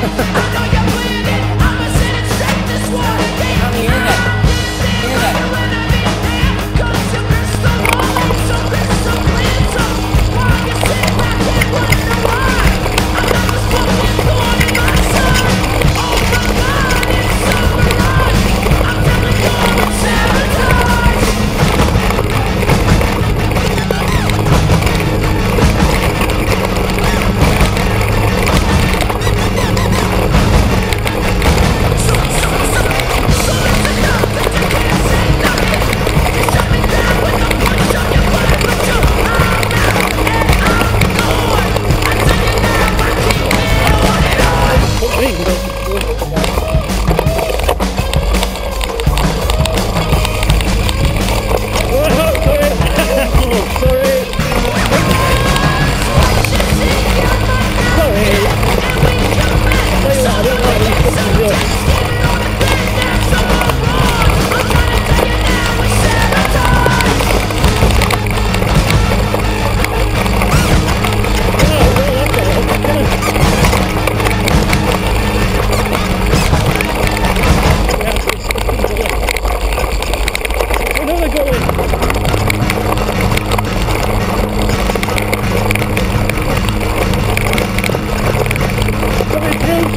Ha ha ha!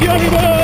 やります。